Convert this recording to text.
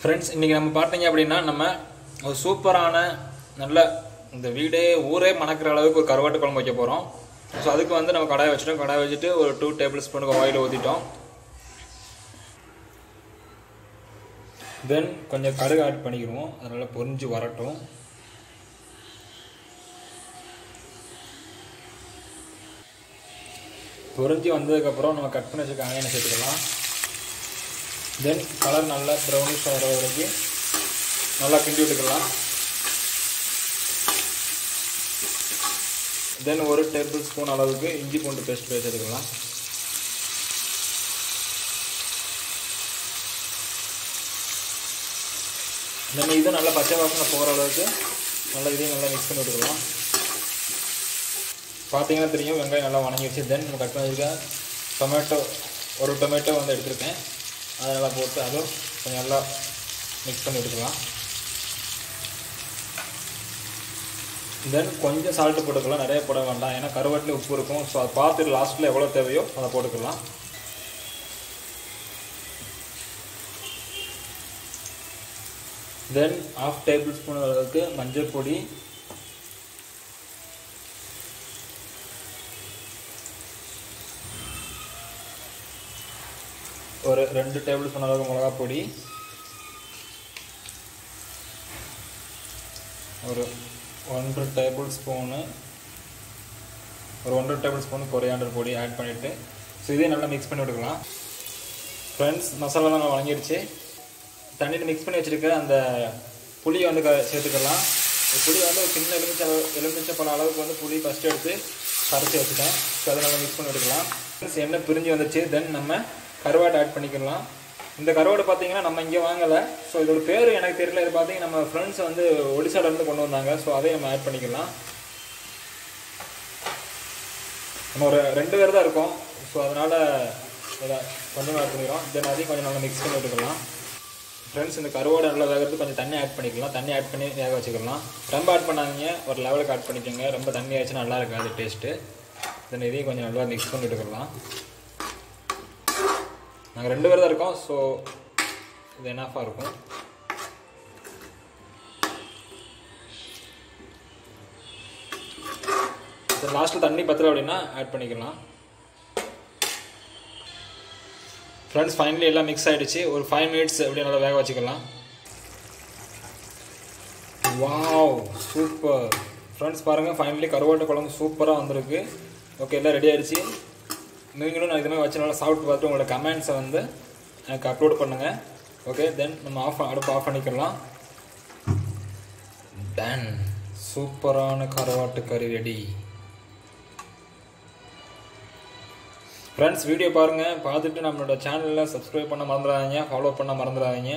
Friends இன்றைக்கி நம்ம பார்த்தீங்க அப்படின்னா நம்ம ஒரு சூப்பரான நல்ல இந்த வீடே ஊரே மணக்கிற அளவுக்கு ஒரு கருவாட்டு குழம்பு வைக்க போகிறோம் ஸோ அதுக்கு வந்து நம்ம கடாயை வச்சுட்டோம். கடாய் வச்சுட்டு ஒரு டூ டேபிள் ஸ்பூனுக்கு ஆயில் ஊற்றிட்டோம் தென் கொஞ்சம் கடுகு ஆட் பண்ணிக்கிடுவோம். அதனால் பொரிஞ்சு வரட்டும். பொரிஞ்சு வந்ததுக்கப்புறம் நம்ம கட் பண்ணி வச்சுருக்க ஆயினை சேர்த்துக்கலாம். தென் கலர் நல்லா ப்ரௌனிஷ் ஆகிற வரைக்கும் நல்லா கிண்டி விட்டுக்கலாம். தென் ஒரு டேபிள் ஸ்பூன் அளவுக்கு இஞ்சி பூண்டு பேஸ்ட் சேர்த்துக்கலாம் நம்ம இதை நல்லா பச்சை வாசனை போகிற அளவுக்கு நல்லா இதையும் நல்லா மிக்ஸ் பண்ணி விட்டுக்கலாம். பார்த்தீங்கன்னா தெரியும் வெங்காயம் நல்லா வணங்கி வச்சு தென் நம்ம கட் பண்ணியிருக்க டொமேட்டோ ஒரு டொமேட்டோ வந்து எடுத்திருக்கேன். அதெல்லாம் போட்டு அதுவும் கொஞ்சம் நல்லா மிக்ஸ் பண்ணி விட்டுக்கலாம் தென் கொஞ்சம் சால்ட்டு போட்டுக்கலாம். நிறைய போட வேண்டாம். ஏன்னா கருவாட்டில் உப்பு இருக்கும். ஸோ அதை பார்த்துட்டு லாஸ்ட்டில் எவ்வளோ தேவையோ அதை போட்டுக்கலாம். தென் ஆஃப் டேபிள் ஸ்பூன் அளவுக்கு மஞ்சள் பொடி ஒரு ரெண்டு டேபிள் ஸ்பூன் அளவுக்கு மிளகா பொடி. ஒரு ஒன்றரை டேபிள் ஸ்பூனு ஒரு ஒன்றரை டேபிள் ஸ்பூன் கொரியாண்டர் பொடி ஆட் பண்ணிவிட்டு ஸோ இதே நல்லா மிக்ஸ் பண்ணி விட்டுக்கலாம். ஃப்ரெண்ட்ஸ் மசாலாலாம் நல்லா வழங்கிடுச்சு தண்ணியில் மிக்ஸ் பண்ணி வச்சுருக்க அந்த புளியை வந்து க சேர்த்துக்கலாம். புளி வந்து ஒரு சின்ன எலுமிச்சை எலுமிச்சை பல அளவுக்கு வந்து புளி ஃபஸ்ட்டு எடுத்து கரைச்சி வச்சுட்டேன். ஸோ அதை நல்லா மிக்ஸ் பண்ணி விட்டுக்கலாம். ஃப்ரெண்ட்ஸ் எண்ணெய் பிரிஞ்சு வந்துச்சு. தென் நம்ம கருவாடு ஆட் பண்ணிக்கலாம். இந்த கருவாடு பார்த்தீங்கன்னா நம்ம இங்கே வாங்கலை. ஸோ இதோட பேர் எனக்கு தெரியல. இது பார்த்தீங்கன்னா நம்ம ஃப்ரெண்ட்ஸ் வந்து ஒடிசாலேருந்து கொண்டு வந்தாங்க. ஸோ அதையும் நம்ம ஆட் பண்ணிக்கலாம். நம்ம ஒரு ரெண்டு பேர் தான் இருக்கோம். ஸோ அதனால் இதை கொஞ்சமாக ஆட் பண்ணிக்கிறோம் தென் அதையும் கொஞ்சம் நல்லா மிக்ஸ் பண்ணி விட்டுக்கலாம். ஃப்ரெண்ட்ஸ் இந்த கருவாடு நல்லா வேகிறது கொஞ்சம் தண்ணி ஆட் பண்ணிக்கலாம். தண்ணி ஆட் பண்ணி வேக வச்சுக்கலாம். ரொம்ப ஆட் பண்ணாதீங்க. ஒரு லெவலுக்கு ஆட் பண்ணிக்கோங்க. ரொம்ப தண்ணி ஆச்சுன்னா நல்லா இருக்காது டேஸ்ட்டு தென் இதையும் கொஞ்சம் நல்லா மிக்ஸ் பண்ணி விட்டுக்கலாம். நாங்கள் ரெண்டு பேர் தான் இருக்கோம் ஸோ இது என்னாஃபாக இருக்கும்? லாஸ்ட்டில் தண்ணி பத்தலை அப்படின்னா ஆட் பண்ணிக்கலாம். ஃப்ரெண்ட்ஸ் ஃபைனலி எல்லாம் மிக்ஸ் ஆகிடுச்சு ஒரு ஃபைவ் மினிட்ஸ் அப்படியே நல்லா வேக வச்சுக்கலாம். வாவ் சூப்பர் ஃப்ரெண்ட்ஸ் பாருங்கள் ஃபைனலி கருவாட்டு குழம்பு சூப்பராக வந்திருக்கு. ஓகே எல்லாம் ரெடி ஆகிடுச்சு நீங்களும் நான் இதுமாதிரி வச்சு நல்லா சாப்பிட்டு பார்த்து உங்களோட கமெண்ட்ஸை வந்து எனக்கு அப்லோட் பண்ணுங்கள் ஓகே தென் நம்ம ஆஃப் அடுப்பு ஆஃப் பண்ணிக்கலாம். டன் சூப்பரான கரவாட்டு கறி ரெடி ஃப்ரெண்ட்ஸ் வீடியோ பாருங்கள் பார்த்துட்டு நம்மளோட சேனலில் சப்ஸ்கிரைப் பண்ண மறந்துடாதீங்க. ஃபாலோ பண்ண மறந்துடாதீங்க.